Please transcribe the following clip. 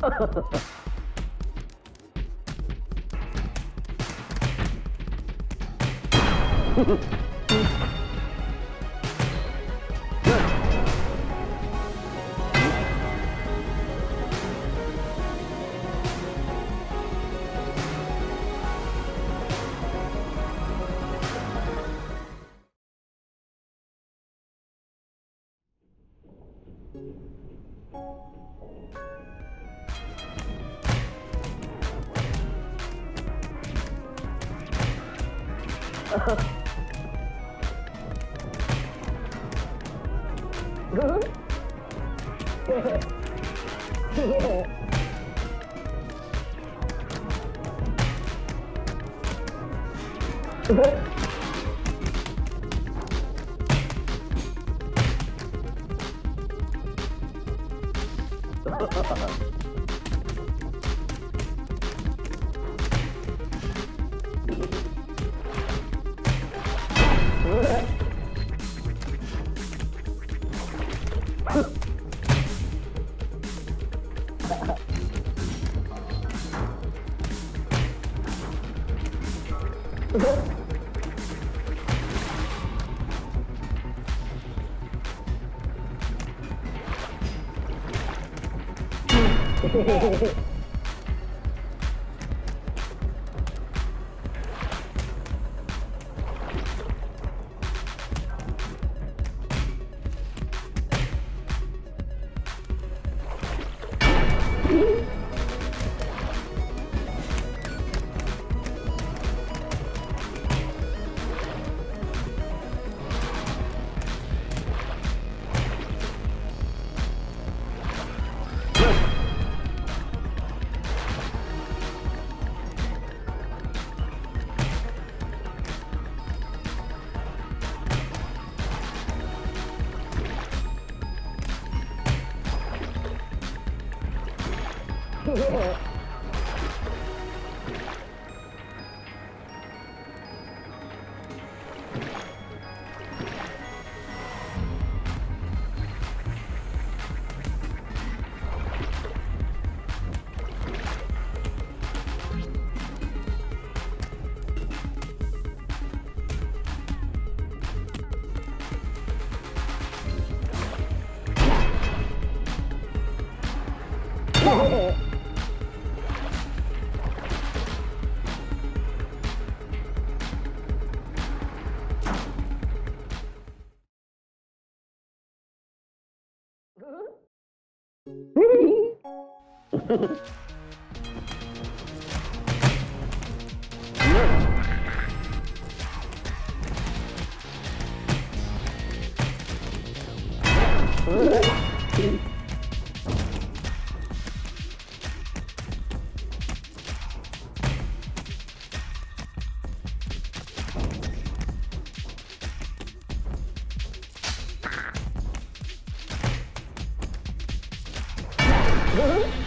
Ha ha ha. Ha ha. Ha ha ha ha. Yeah. Uhum. Oh! Woo! Huh?